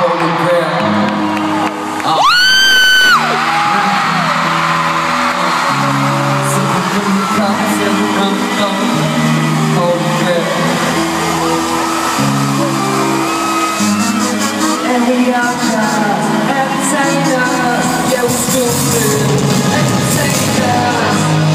holy prayer. Oh. We are yeah we entertainers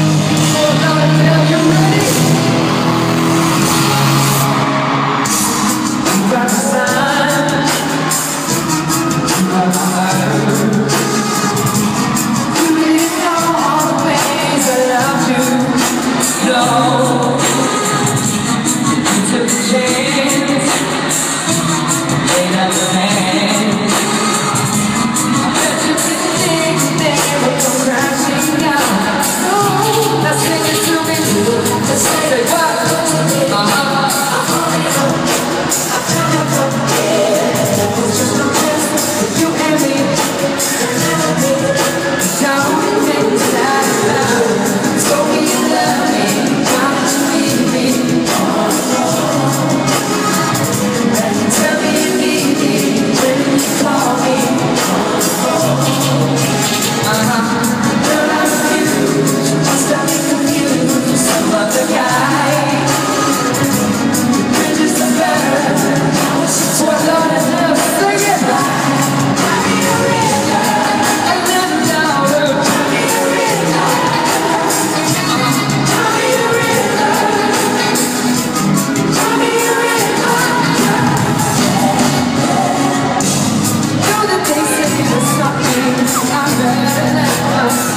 Não, não.